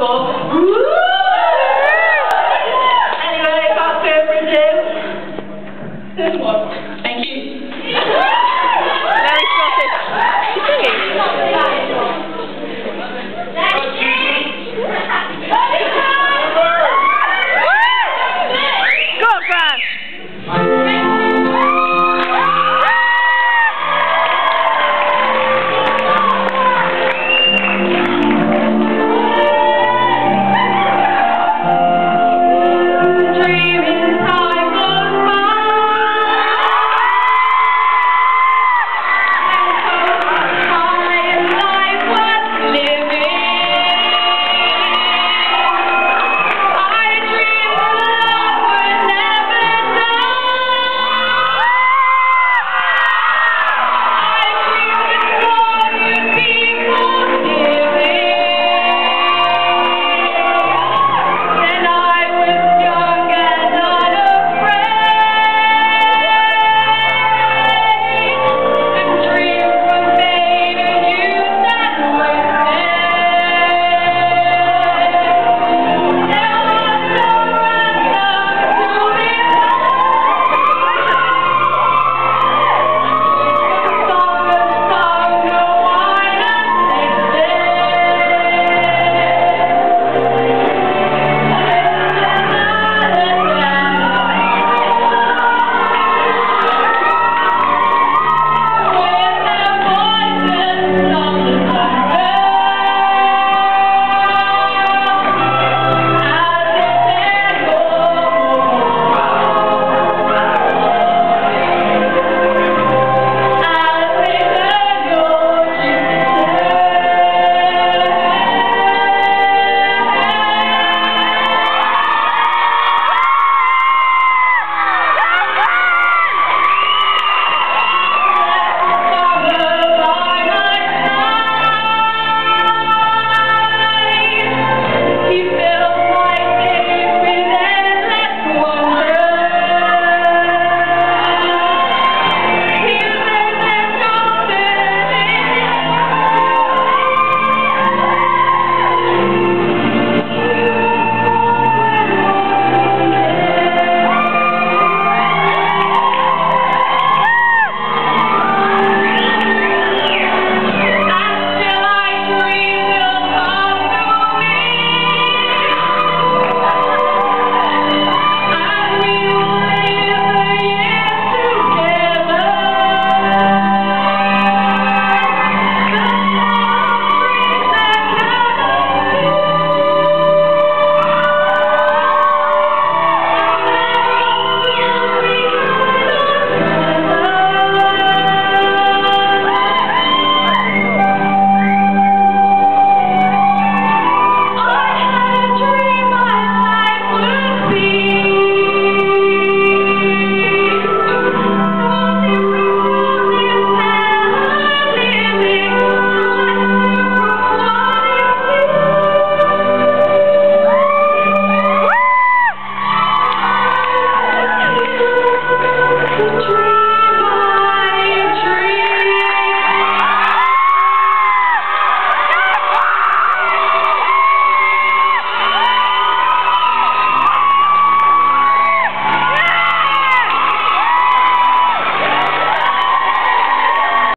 both